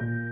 Bye.